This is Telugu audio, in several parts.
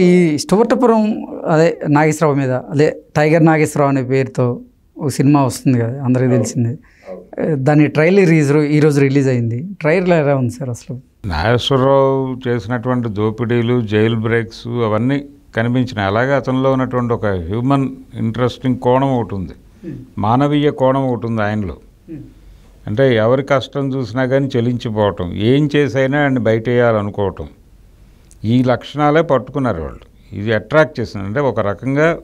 ఈ స్టోర్టపురం అదే నాగేశ్వరరావు మీద అదే టైగర్ నాగేశ్వరరావు అనే పేరుతో ఒక సినిమా వస్తుంది కదా అందరికీ తెలిసిందే. దాని ట్రైలర్ ఈ రోజు రిలీజ్ అయింది. ట్రైలర్ ఎలా ఉంది సార్ అసలు? నాగేశ్వరరావు చేసినటువంటి దోపిడీలు జైల్ బ్రేక్స్ అవన్నీ కనిపించినాయి. అలాగే అతనిలో ఉన్నటువంటి ఒక హ్యూమన్ ఇంట్రెస్టింగ్ కోణం ఒకటి ఉంది. మానవీయ కోణం ఒకటి ఉంది ఆయనలో. అంటే ఎవరి కష్టం చూసినా కానీ చెలించిపోవటం. ఏం చేసైనా ఆయన బయట వేయాలనుకోవటం ఈ లక్షణాలే పట్టుకున్నారు వాళ్ళు. ఇది అట్రాక్ట్ చేసింది. అంటే ఒక రకంగా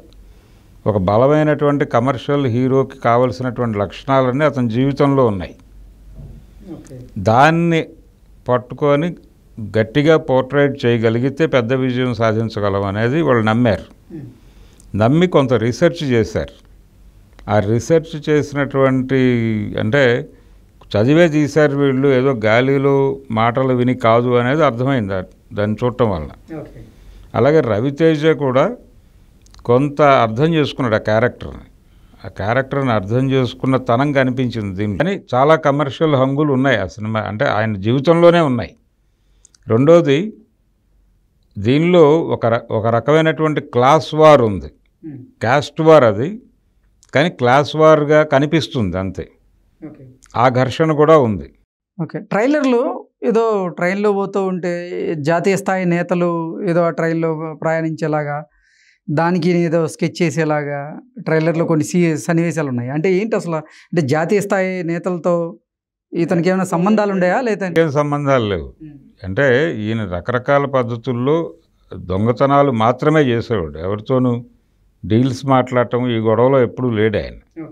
ఒక బలమైనటువంటి కమర్షియల్ హీరోకి కావలసినటువంటి లక్షణాలన్నీ అతని జీవితంలో ఉన్నాయి. దాన్ని పట్టుకొని గట్టిగా పోర్ట్రేట్ చేయగలిగితే పెద్ద విజయం సాధించగలం అనేది వాళ్ళు నమ్మారు. నమ్మి కొంత రీసెర్చ్ చేశారు. ఆ రీసెర్చ్ చేసినటువంటి అంటే చదివే తీశారు వీళ్ళు. ఏదో గాలిలో మాటలు విని కాదు అనేది అర్థమైంది. దాన్ని చూడటం వలన. అలాగే రవితేజ కూడా కొంత అర్థం చేసుకున్నాడు ఆ క్యారెక్టర్ని. ఆ క్యారెక్టర్ని అర్థం చేసుకున్న తనం కనిపించింది దీన్ని కానీ చాలా కమర్షియల్ హంగులు ఉన్నాయి ఆ సినిమా. అంటే ఆయన జీవితంలోనే ఉన్నాయి. రెండోది దీనిలో ఒక ఒక రకమైనటువంటి క్లాస్ వార్ ఉంది. క్యాస్ట్ వార్ అది. కానీ క్లాస్ వార్గా కనిపిస్తుంది అంతే. ఆ ఘర్షణ కూడా ఉంది. ఓకే. ట్రైలర్లో ఏదో ట్రైన్లో పోతూ ఉంటే జాతీయ స్థాయి నేతలు ఏదో ఆ ట్రైన్లో ప్రయాణించేలాగా దానికి ఏదో స్కెచ్ చేసేలాగా ట్రైలర్లో కొన్ని సీ సన్నివేశాలు ఉన్నాయి. అంటే ఏంటి అసలు? అంటే జాతీయ స్థాయి నేతలతో ఇతనికి ఏమైనా సంబంధాలు ఉన్నాయా లేదా ఏం సంబంధాలు లేవు. అంటే ఈయన రకరకాల పద్ధతుల్లో దొంగతనాలు మాత్రమే చేసేవాడు. ఎవరితోనూ డీల్స్ మాట్లాడటం ఈ గొడవలో ఎప్పుడూ లేడు ఆయన.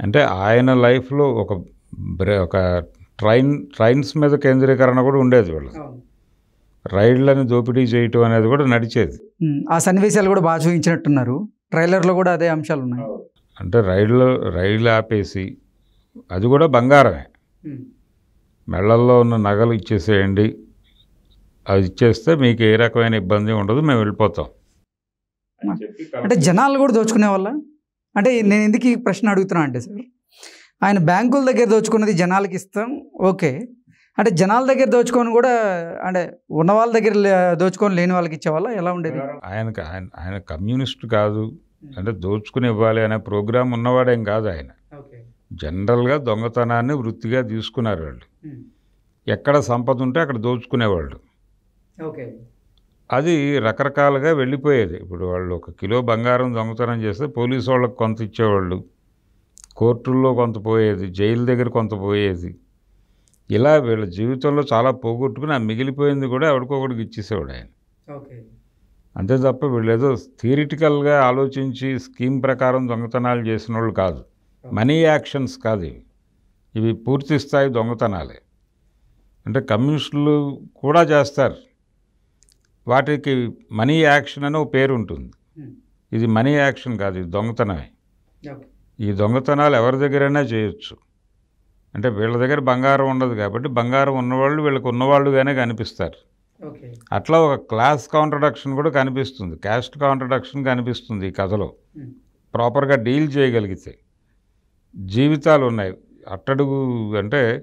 అంటే ఆయన లైఫ్లో ఒక బ్రే ఒక ట్రైన్ ట్రైన్స్ మీద కేంద్రీకరణ కూడా ఉండేది వీళ్ళకి రైళ్ళను దోపిడీ చేయటం అనేది కూడా నడిచేది. ఆ సన్నివేశాలు కూడా బాగా చూపించినట్టున్నారు. ట్రైలర్లో కూడా అదే అంశాలు ఉన్నాయి. అంటే రైళ్ళు రైళ్ళు ఆపేసి అది కూడా బంగారమే. మెళ్ళల్లో ఉన్న నగలు ఇచ్చేసేయండి. అది ఇచ్చేస్తే మీకు ఏ రకమైన ఇబ్బంది ఉండదు మేము వెళ్ళిపోతాం. అంటే జనాలు కూడా దోచుకునే వాళ్ళ? అంటే నేను ఎందుకు ఈ ప్రశ్న అడుగుతున్నా అంటే సార్ ఆయన బ్యాంకుల దగ్గర దోచుకున్నది జనాలకి ఇస్తాం. ఓకే. అంటే జనాల దగ్గర దోచుకొని కూడా అంటే ఉన్న వాళ్ళ దగ్గర లే- దోచుకొని లేని వాళ్ళకి ఇచ్చేవాళ్ళ? ఎలా ఉండేది? ఆయనకు ఆయన ఆయన కమ్యూనిస్ట్ కాదు. అంటే దోచుకుని ఇవ్వాలి అనే ప్రోగ్రాం ఉన్నవాడేం కాదు ఆయన. జనరల్గా దొంగతనాన్ని వృత్తిగా తీసుకున్నారు వాళ్ళు. ఎక్కడ సంపద ఉంటే అక్కడ దోచుకునేవాళ్ళు. ఓకే. అది రకరకాలుగా వెళ్ళిపోయేది. ఇప్పుడు వాళ్ళు ఒక కిలో బంగారం దొంగతనం చేస్తే పోలీసు వాళ్ళకి కొంత ఇచ్చేవాళ్ళు. కోర్టుల్లో కొంత పోయేది జైలు దగ్గర కొంత పోయేది. ఇలా వీళ్ళ జీవితంలో చాలా పోగొట్టుకుని ఆ మిగిలిపోయింది కూడా ఎవరికొకడికి ఇచ్చేసేవాడు ఆయన. అంతే తప్ప వీళ్ళు ఏదో థియరిటికల్గా ఆలోచించి స్కీమ్ ప్రకారం దొంగతనాలు చేసిన వాళ్ళు కాదు మనీ యాక్షన్స్ కాదు ఇవి. ఇవి పూర్తి స్థాయి దొంగతనాలే. అంటే కమ్యూనిస్టులు కూడా చేస్తారు. వాటికి మనీ యాక్షన్ అని ఒక పేరు ఉంటుంది ఇది మనీ యాక్షన్ కాదు ఇది దొంగతనమే. ఈ దొంగతనాలు ఎవరి దగ్గరైనా చేయొచ్చు. అంటే వీళ్ళ దగ్గర బంగారం ఉండదు కాబట్టి బంగారం ఉన్నవాళ్ళు వీళ్ళకి ఉన్నవాళ్ళుగానే కనిపిస్తారు. అట్లా ఒక క్లాస్ కాంట్రడక్షన్ కూడా కనిపిస్తుంది. క్యాస్ట్ కాంట్రడక్షన్ కనిపిస్తుంది ఈ కథలో. ప్రాపర్గా డీల్ చేయగలిగితే జీవితాలు ఉన్నాయి. అట్టడుగు అంటే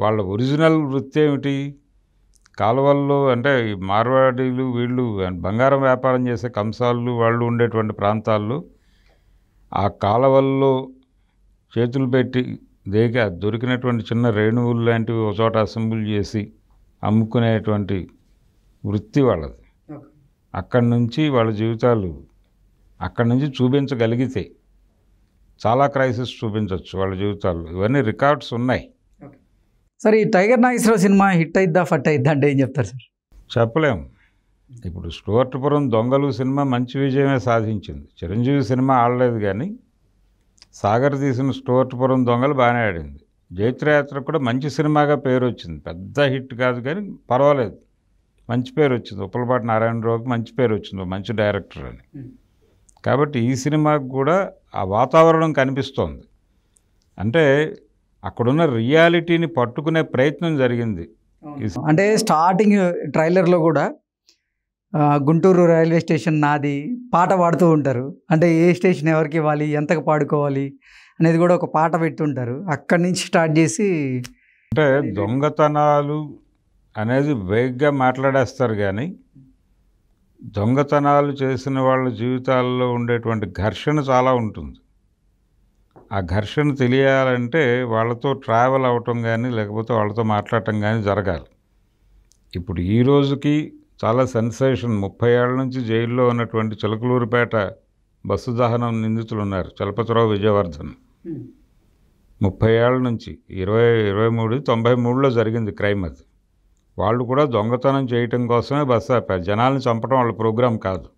వాళ్ళ ఒరిజినల్ వృత్తి ఏమిటి? కాలువల్లో అంటే మార్వాడీలు వీళ్ళు బంగారం వ్యాపారం చేసే కంసాలు వాళ్ళు ఉండేటువంటి ప్రాంతాల్లో ఆ కాలువల్లో చేతులు పెట్టి దేగ దొరికినటువంటి చిన్న రేణువులు లాంటివి ఒక చోట అసెంబుల్ చేసి అమ్ముకునేటువంటి వృత్తి వాళ్ళది. అక్కడి నుంచి వాళ్ళ జీవితాలు అక్కడి నుంచి చూపించగలిగితే చాలా క్రైసిస్ చూపించవచ్చు వాళ్ళ జీవితాల్లో. ఇవన్నీ రికార్డ్స్ ఉన్నాయి. సార్ ఈ టైగర్ నాగేశ్వరరావు సినిమా హిట్ అయిద్దా ఫట్ అయిద్దా అంటే ఏం చెప్తారు సార్? చెప్పలేం ఇప్పుడు స్టువర్ట్పురం దొంగలు సినిమా మంచి విజయమే సాధించింది. చిరంజీవి సినిమా ఆడలేదు కానీ సాగర్ తీసిన స్టువర్ట్పురం దొంగలు బాగానే ఆడింది. జైత్రయాత్ర కూడా మంచి సినిమాగా పేరు వచ్చింది. పెద్ద హిట్ కాదు కానీ పర్వాలేదు. మంచి పేరు వచ్చింది. ఉప్పలపాటి నారాయణరావుకి మంచి పేరు వచ్చింది. మంచి డైరెక్టర్ అని. కాబట్టి ఈ సినిమాకు కూడా ఆ వాతావరణం కనిపిస్తోంది. అంటే అక్కడున్న రియాలిటీని పట్టుకునే ప్రయత్నం జరిగింది. అంటే స్టార్టింగ్ ట్రైలర్లో కూడా గుంటూరు రైల్వే స్టేషన్ నాది పాట పాడుతూ ఉంటారు. అంటే ఏ స్టేషన్ ఎవరికి ఇవ్వాలి ఎంతకు పాడుకోవాలి అనేది కూడా ఒక పాట పెట్టుంటారు. అక్కడి నుంచి స్టార్ట్ చేసి అంటే దొంగతనాలు అనేది వేగ్గా మాట్లాడేస్తారు కానీ దొంగతనాలు చేసిన వాళ్ళ జీవితాల్లో ఉండేటువంటి ఘర్షణ చాలా ఉంటుంది. ఆ ఘర్షణ తెలియాలంటే వాళ్ళతో ట్రావెల్ అవ్వటం కానీ లేకపోతే వాళ్ళతో మాట్లాడటం కానీ జరగాలి. ఇప్పుడు ఈ రోజుకి చాలా సెన్సేషన్. ముప్పై ఏళ్ళ నుంచి జైల్లో ఉన్నటువంటి చిలకలూరుపేట బస్సు దహనం నిందితులు ఉన్నారు చలపతిరావు విజయవర్ధన్. ముప్పై ఏళ్ళ నుంచి ఇరవై ఇరవై మూడు తొంభై మూడులో జరిగింది క్రైమ్ అది. వాళ్ళు కూడా దొంగతనం చేయటం కోసమే బస్సు ఆపారు. జనాల్ని చంపడం వాళ్ళ ప్రోగ్రాం కాదు.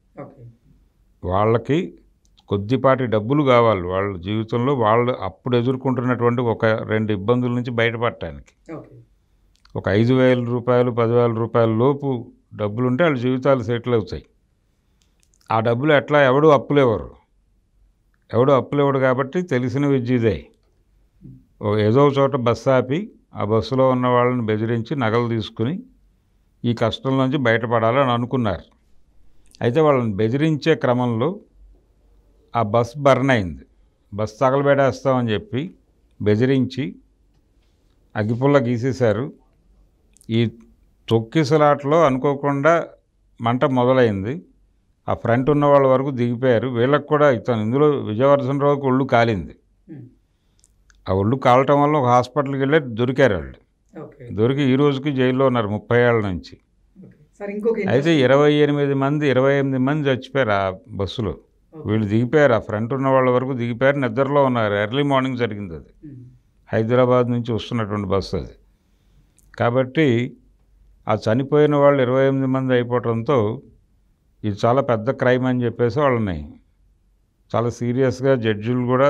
వాళ్ళకి కొద్దిపాటి డబ్బులు కావాలి వాళ్ళ జీవితంలో. వాళ్ళు అప్పుడు ఎదుర్కొంటున్నటువంటి ఒక రెండు ఇబ్బందుల నుంచి బయటపడటానికి. ఒక ఐదు వేల రూపాయలు పదివేల రూపాయల లోపు డబ్బులు ఉంటే వాళ్ళ జీవితాలు సెటిల్ అవుతాయి. ఆ డబ్బులు ఎట్లా ఎవడు అప్పులేవరు? ఎవడు అప్పులు కాబట్టి తెలిసిన విద్య ఇదే. ఏదో ఒక చోట బస్సు ఆపి ఆ బస్సులో ఉన్న వాళ్ళని బెదిరించి నగలు తీసుకుని ఈ కష్టం నుంచి బయటపడాలని అనుకున్నారు. అయితే వాళ్ళని బెదిరించే క్రమంలో ఆ బస్ బర్న్ అయింది. బస్ తగలబెడేస్తామని చెప్పి బెదిరించి అగ్గిపుల్ల గీసేశారు. ఈ తొక్కిసలాట్లో అనుకోకుండా మంట మొదలైంది. ఆ ఫ్రంట్ ఉన్న వాళ్ళ వరకు దిగిపోయారు. వీళ్ళకి కూడా ఇతను ఇందులో విజయవర్ధనరావుకి ఒళ్ళు కాలింది. ఆ ఒళ్ళు కాలటం వల్ల ఒక హాస్పిటల్కి వెళ్ళి దొరికారు వాళ్ళు. దొరికి ఈ రోజుకి జైల్లో ఉన్నారు ముప్పై ఏళ్ళ నుంచి. అయితే ఇరవై ఎనిమిది మంది ఇరవై ఎనిమిది మంది చచ్చిపోయారు ఆ బస్సులో. వీళ్ళు దిగిపోయారు. ఆ ఫ్రంట్ ఉన్న వాళ్ళ వరకు దిగిపోయారు. నిద్రలో ఉన్నారు. ఎర్లీ మార్నింగ్ జరిగింది అది. హైదరాబాద్ నుంచి వస్తున్నటువంటి బస్సు అది. కాబట్టి ఆ చనిపోయిన వాళ్ళు ఇరవై ఎనిమిది మంది అయిపోవడంతో ఇది చాలా పెద్ద క్రైమ్ అని చెప్పేసి వాళ్ళని చాలా సీరియస్గా జడ్జిలు కూడా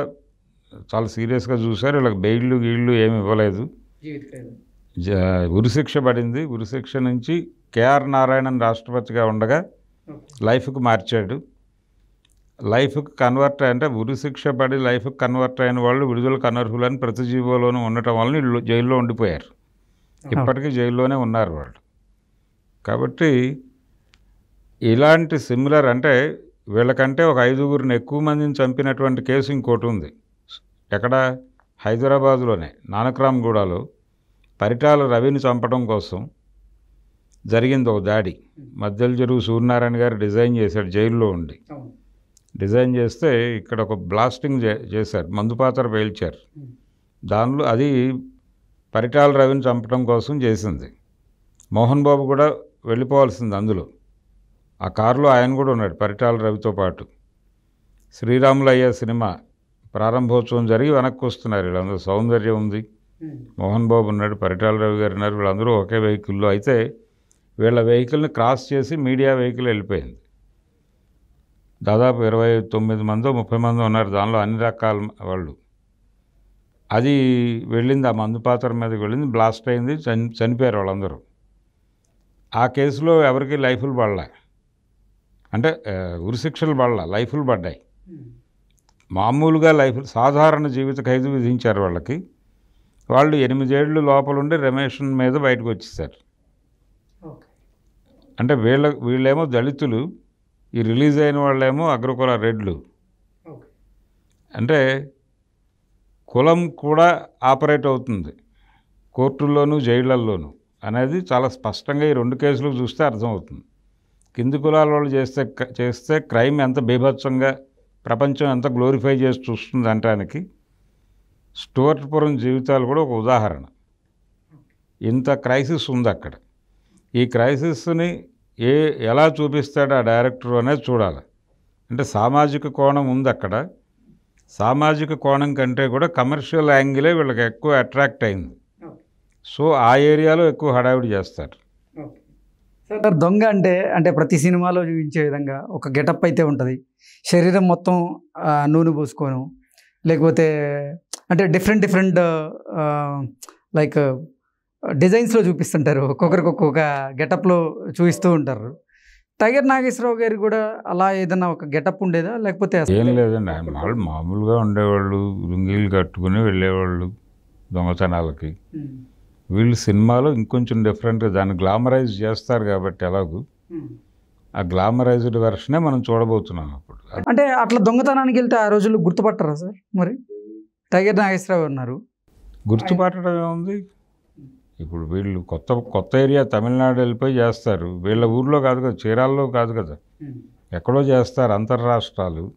చాలా సీరియస్గా చూశారు. వీళ్ళకి బెయిళ్ళు గీళ్ళు ఏమి ఇవ్వలేదు. ఉరిశిక్ష పడింది. ఉరిశిక్ష నుంచి కేఆర్ నారాయణన్ రాష్ట్రపతిగా ఉండగా లైఫ్కి మార్చాడు. లైఫ్కి కన్వర్ట్ అంటే ఉరిశిక్ష పడి లైఫ్కి కన్వర్ట్ అయిన వాళ్ళు విడుదలకు అనర్హులని ప్రతి జీవోలోనూ ఉండటం వలన జైల్లో ఉండిపోయారు. ఇప్పటికీ జైల్లోనే ఉన్నారు వాళ్ళు. కాబట్టి ఇలాంటి సిమిలర్ అంటే వీళ్ళకంటే ఒక ఐదుగురిని ఎక్కువ మందిని చంపినటువంటి కేసు ఇంకోటి ఉంది. ఎక్కడ? హైదరాబాదులోనే నానక్రామ్గూడలో. పరిటాల రవిని చంపడం కోసం జరిగింది ఒక దాడి. మధ్యల చెరువు సూర్యనారాయణ గారు డిజైన్ చేశాడు జైల్లో ఉండి. డిజైన్ చేస్తే ఇక్కడ ఒక బ్లాస్టింగ్ చే చేశారు మందుపాత్ర పేల్చారు. దానిలో అది పరిటాల రవిని చంపడం కోసం చేసింది. మోహన్ బాబు కూడా వెళ్ళిపోవాల్సింది అందులో. ఆ కారులో ఆయన కూడా ఉన్నాడు పరిటాల రవితో పాటు. శ్రీరాములయ్య సినిమా ప్రారంభోత్సవం జరిగి వెనక్కి వస్తున్నారు వీళ్ళందరూ. సౌందర్యం ఉంది. మోహన్ బాబు ఉన్నాడు పరిటాల రవి గారు ఉన్నారు. వీళ్ళందరూ ఒకే వెహికల్లో అయితే వీళ్ళ వెహికల్ని క్రాస్ చేసి మీడియా వెహికల్ వెళ్ళిపోయింది. దాదాపు ఇరవై తొమ్మిది మందో ముప్పై మంది ఉన్నారు దానిలో అన్ని రకాల వాళ్ళు. అది వెళ్ళింది ఆ మందు పాత్ర మీదకి వెళ్ళింది బ్లాస్ట్ అయింది చని చనిపోయారు వాళ్ళందరూ. ఆ కేసులో ఎవరికి లైఫ్లు పడలే. అంటే ఉరిశిక్షలు పడలే లైఫ్లు పడ్డాయి. మామూలుగా లైఫ్ సాధారణ జీవిత ఖైదు విధించారు వాళ్ళకి. వాళ్ళు ఎనిమిదేళ్ళు లోపలుండి రమేషన్ మీద బయటకు వచ్చేసారు. అంటే వీళ్ళ వీళ్ళేమో దళితులు ఈ రిలీజ్ అయిన వాళ్ళేమో అగ్రకుల రెడ్లు. అంటే కులం కూడా ఆపరేట్ అవుతుంది. కోర్టుల్లోనూ జైళ్ళల్లోనూ. అనేది చాలా స్పష్టంగా ఈ రెండు కేసులు చూస్తే అర్థమవుతుంది. కింది కులాల వాళ్ళు చేస్తే చేస్తే క్రైమ్ ఎంత బీభత్సంగా ప్రపంచం ఎంత గ్లోరిఫై చేసి చూస్తుంది అనటానికి స్టోర్ట్పురం జీవితాలు కూడా ఒక ఉదాహరణ. ఇంత క్రైసిస్ ఉంది అక్కడ. ఈ క్రైసిస్ని ఏ ఎలా చూపిస్తాడు ఆ డైరెక్టర్ అనేది చూడాలి. అంటే సామాజిక కోణం ఉంది అక్కడ. సామాజిక కోణం కంటే కూడా కమర్షియల్ యాంగిలే వీళ్ళకి ఎక్కువ అట్రాక్ట్ అయింది. సో ఆ ఏరియాలో ఎక్కువ హడావిడి చేస్తారు. సార్ దొంగ అంటే అంటే ప్రతి సినిమాలో చూపించే విధంగా ఒక గెటప్ అయితే ఉంటుంది. శరీరం మొత్తం నూనె పూసుకోను లేకపోతే అంటే డిఫరెంట్ డిఫరెంట్ లైక్ డిజైన్స్లో చూపిస్తుంటారు. ఒక్కొక్కరికి ఒక్కొక్క గెటప్లో చూపిస్తూ ఉంటారు. టైగర్ నాగేశ్వరరావు గారికి కూడా అలా ఏదైనా ఒక గెటప్ ఉండేదా? లేకపోతే ఏం లేదండి. వాళ్ళు మామూలుగా ఉండేవాళ్ళు. లుంగీలు కట్టుకుని వెళ్ళేవాళ్ళు దొంగతనాలకి. వీళ్ళు సినిమాలో ఇంకొంచెం డిఫరెంట్గా దాన్ని గ్లామరైజ్ చేస్తారు కాబట్టి ఎలాగూ. ఆ గ్లామరైజ్డ్ వెర్షనే మనం చూడబోతున్నాం అప్పుడు. అంటే అట్లా దొంగతనానికి వెళ్తే ఆ రోజుల్లో గుర్తుపట్టరా సార్? మరి టైగర్ నాగేశ్వరరావు ఉన్నారు గుర్తుపట్టడం ఏముంది? ఇప్పుడు వీళ్ళు కొత్త కొత్త ఏరియా తమిళనాడు వెళ్ళిపోయి చేస్తారు. వీళ్ళ ఊర్లో కాదు కదా చీరాల్లో కాదు కదా. ఎక్కడో చేస్తారు అంతర్రాష్ట్రాలు.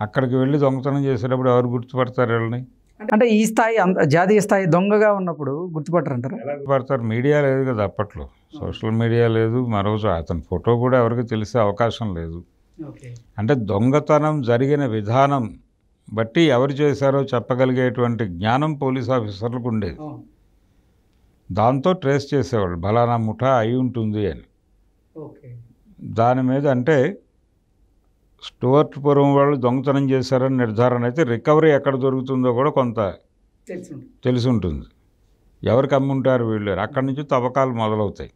అక్కడికి వెళ్ళి దొంగతనం చేసేటప్పుడు ఎవరు గుర్తుపడతారు వీళ్ళని? అంటే ఈ స్థాయి జాతీయ స్థాయి దొంగగా ఉన్నప్పుడు గుర్తుపట్టరంటారా? ఎలా పడతారు మీడియా లేదు కదా అప్పట్లో. సోషల్ మీడియా లేదు. మరోజు అతని ఫోటో కూడా ఎవరికి తెలిసే అవకాశం లేదు. అంటే దొంగతనం జరిగిన విధానం బట్టి ఎవరు చేశారో చెప్పగలిగేటువంటి జ్ఞానం పోలీస్ ఆఫీసర్లకు ఉండేది. దాంతో ట్రేస్ చేసేవాళ్ళు. బలానా ముఠా అయి ఉంటుంది అని. దాని మీద అంటే స్టువర్ట్పురం వాళ్ళు దొంగతనం చేశారని నిర్ధారణ అయితే రికవరీ ఎక్కడ దొరుకుతుందో కూడా కొంత తెలిసి ఉంటుంది ఎవరికి అమ్ముంటారు వీళ్ళు. అక్కడి నుంచి తవ్వకాలు మొదలవుతాయి.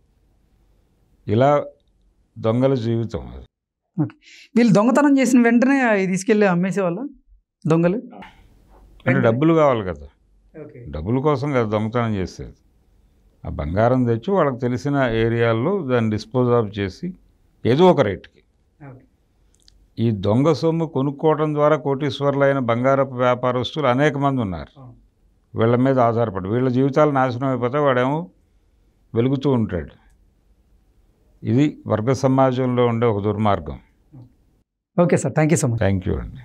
ఇలా దొంగల జీవితం అది. వీళ్ళు దొంగతనం చేసిన వెంటనే తీసుకెళ్ళి అమ్మేసేవాళ్ళ దొంగలు? అంటే డబ్బులు కావాలి కదా. డబ్బుల కోసం కదా దొంగతనం చేసేది. ఆ బంగారం తెచ్చి వాళ్ళకి తెలిసిన ఏరియాల్లో దాన్ని డిస్పోజ్ ఆఫ్ చేసి ఏదో ఒక రేటుకి ఈ దొంగ సొమ్ము కొనుక్కోవడం ద్వారా కోటీశ్వర్లైన బంగారపు వ్యాపారస్తులు అనేక మంది ఉన్నారు. వీళ్ళ మీద ఆధారపడి వీళ్ళ జీవితాలు నాశనం అయిపోతే వాడేమో వెలుగుతూ ఉంటాడు. ఇది వర్గ సమాజంలో ఉండే ఒక దుర్మార్గం. Okay sir thank you so much. Thank you అండి.